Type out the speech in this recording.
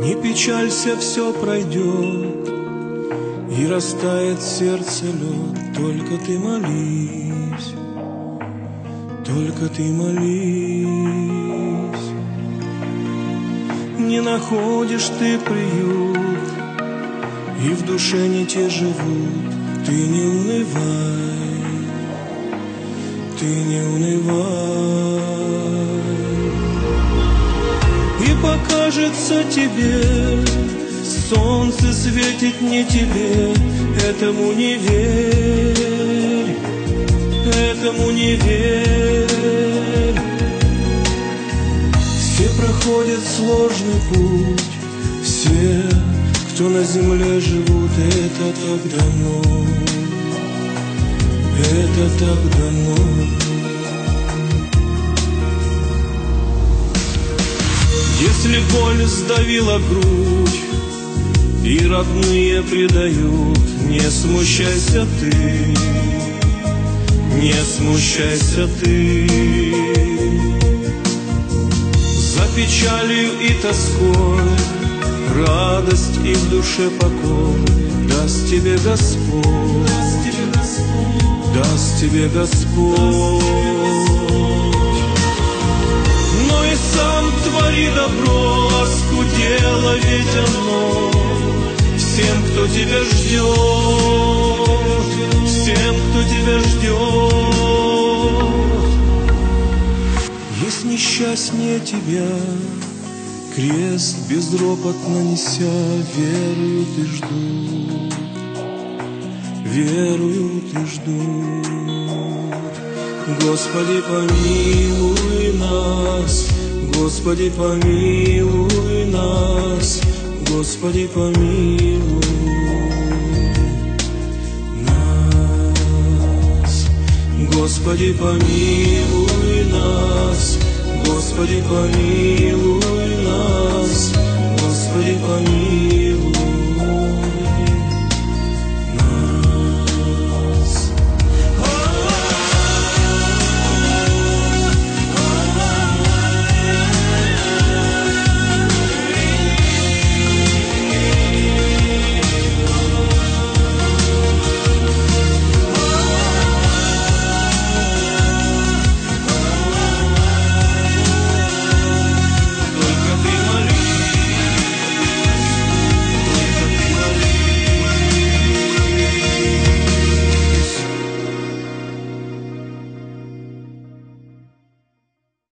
Не печалься, все пройдет, И растает сердце лед, Только ты молись, только ты молись. Не находишь ты приют, И в душе не те живут, Ты не унывай, ты не унывай. Покажется тебе, солнце светит не тебе, этому не верь, этому не верь. Все проходят сложный путь, все, кто на земле живут, это так давно, это так давно. Если боль сдавила грудь И родные предают Не смущайся ты Не смущайся ты. За печалью и тоской Радость и в душе покой Даст тебе Господь. Даст тебе Господь твори добро, оскудело ведь оно Всем, кто тебя ждет, всем, кто тебя ждет. Есть несчастнее тебя, крест безропотно неся. Верую ты ждут, верую ты ждут Господи, помилуй нас, Господи, помилуй нас. Господи, помилуй нас, Господи, помилуй нас, Господи, помилуй.